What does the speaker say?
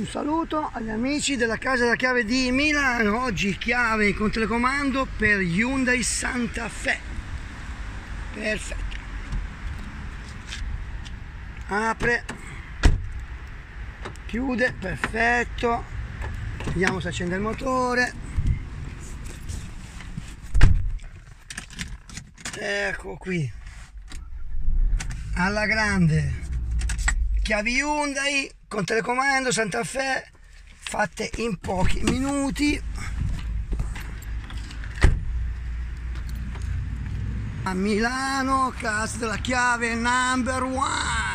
Un saluto agli amici della Casa della Chiave di Milano. Oggi chiave con telecomando per Hyundai Santa Fe. Perfetto. Apre. Chiude, perfetto. Vediamo se accende il motore. Ecco qui. Alla grande. Chiavi Hyundai con telecomando Santa Fe fatte in pochi minuti. A Milano casa della chiave number one